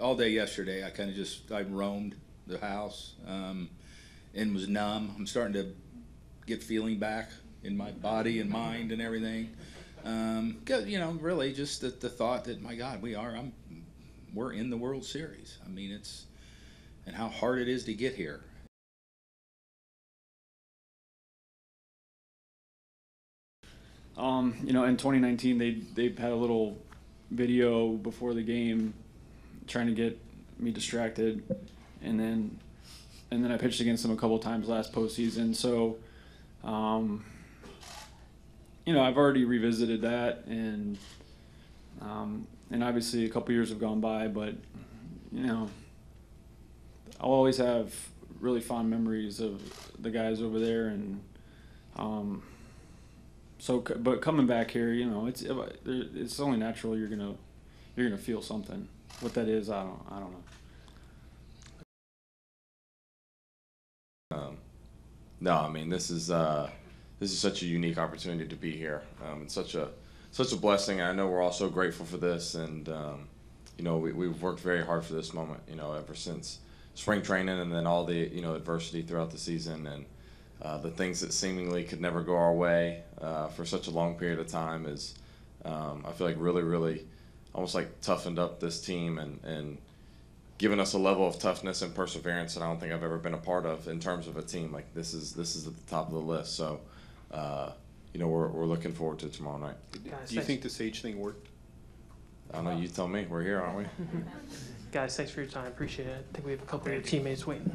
all day yesterday. I kind of just I roamed the house um, and was numb. I'm starting to get feeling back in my body and mind and everything. Um, you know, really just the, the thought that my God, we are. I'm. We're in the World Series. I mean, it's and how hard it is to get here. Um, you know, in 2019, they they had a little video before the game, trying to get me distracted, and then and then I pitched against them a couple times last postseason. So, um, you know, I've already revisited that, and um, and obviously a couple years have gone by, but you know, I'll always have really fond memories of the guys over there, and um, so, but coming back here, you know, it's it's only natural you're gonna you're gonna feel something. What that is, I don't I don't know. Um, no, I mean this is uh, this is such a unique opportunity to be here. Um, it's such a such a blessing. I know we're all so grateful for this, and um, you know we we've worked very hard for this moment. You know, ever since spring training, and then all the you know adversity throughout the season, and uh, the things that seemingly could never go our way uh, for such a long period of time is um, I feel like really really almost like toughened up this team and and given us a level of toughness and perseverance that I don't think I've ever been a part of in terms of a team. Like this is this is at the top of the list. So, uh, you know, we're, we're looking forward to tomorrow night. Guys, Do you thanks. think the Sage thing worked? I don't know. You tell me. We're here, aren't we? Guys, thanks for your time. Appreciate it. I think we have a couple of your teammates waiting.